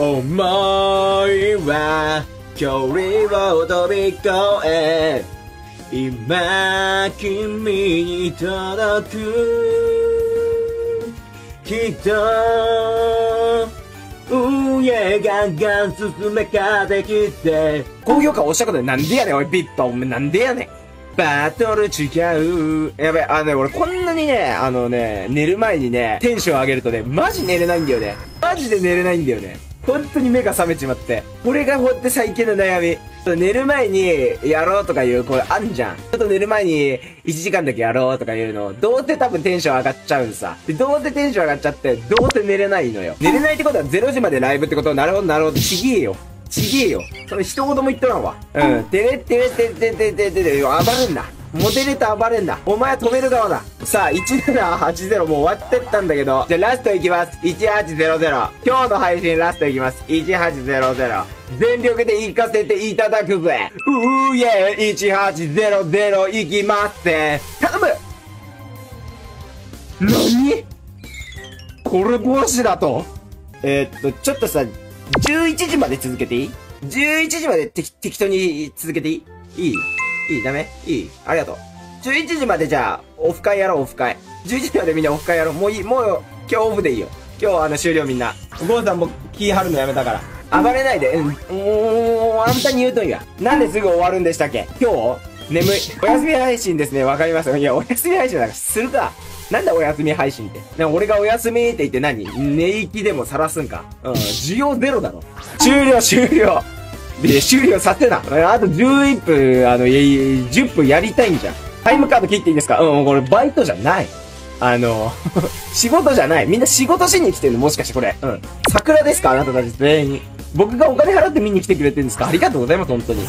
思いは距離を飛び越え今君に届くきっと上ガンガン進めかできて高評価押したことでなんでやねんおいピッパお前なんでやねんバトル違う。やべ、あのね、俺こんなにね、あのね、寝る前にね、テンション上げるとね、マジ寝れないんだよね。マジで寝れないんだよね。本当に目が覚めちまって。これがほって最近の悩み。寝る前にやろうとかいう、これあんじゃん。ちょっと寝る前に1時間だけやろうとかいうの、どうせ多分テンション上がっちゃうんさ。で、どうせテンション上がっちゃって、どうせ寝れないのよ。寝れないってことは0時までライブってことなるほどなるほど。ちげえよ。ちげえよ。それ一言も言っとらんわ。うん。てれてれてれてれてれてれてれ、暴れんな。モデレーター暴れんな。お前は止める側だ。さあ、1780もう終わってったんだけど、じゃラストいきます。1800。今日の配信ラストいきます。1800。全力で行かせていただくぜ。うーイェー1800行きますぜ。頼む何？これ帽子だと？えー、っと、ちょっとさ、11時まで続けていい ?11 時まで適当に続けていい？いい？いいダメ？いい？ありがとう。11時までじゃあ、オフ会やろう、オフ会。11時までみんなオフ会やろう。もういい、もう、今日オフでいいよ。今日あの終了みんな。ゴーさんも気張るのやめたから。暴れないで。うん。もう、あんたに言うとんや。なんですぐ終わるんでしたっけ？今日？眠い。お休み配信ですね。わかります？いや、お休み配信なんかするか。なんだお休み配信って？俺がお休みって言って何？寝息でもさらすんか？うん。需要ゼロだろ。終了終了で、終了させな。あと11分、あの、10分やりたいんじゃん。タイムカード切っていいですか？うん、これバイトじゃない。あの、仕事じゃない。みんな仕事しに来てるのもしかしてこれ。うん。桜ですか？あなたたち全員。僕がお金払って見に来てくれてるんですか？ありがとうございます、本当に。